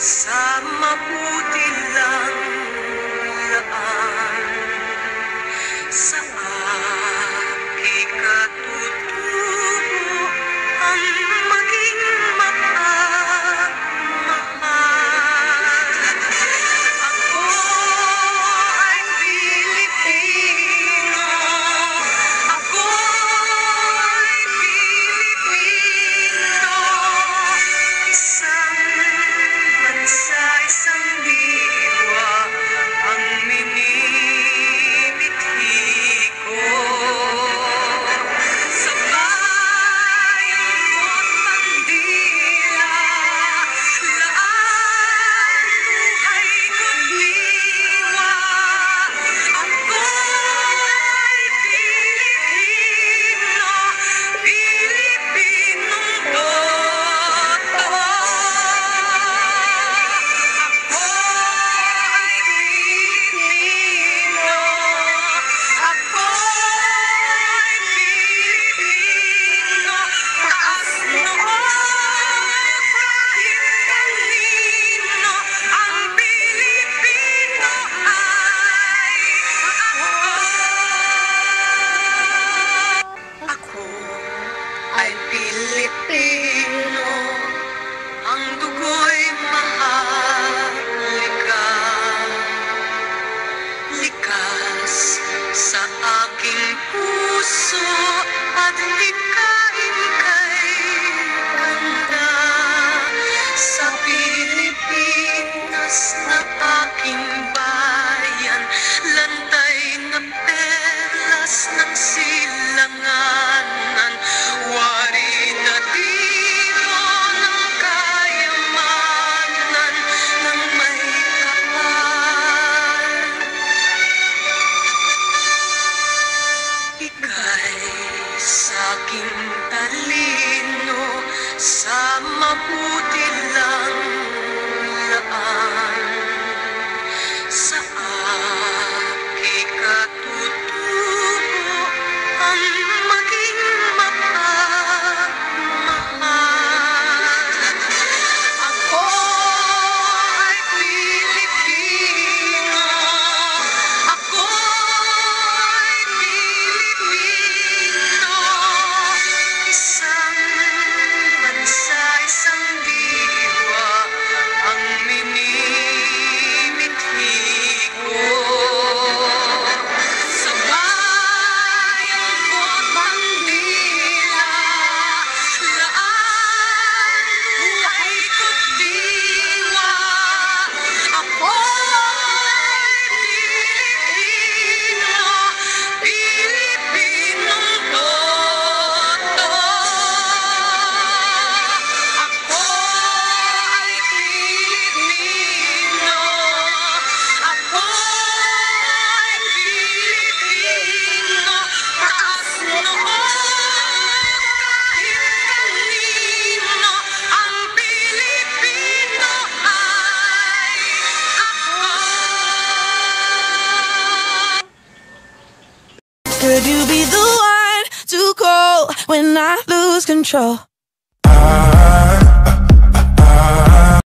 sa maputi lang laan sa Could you be the one to call when I lose control? I, I, I,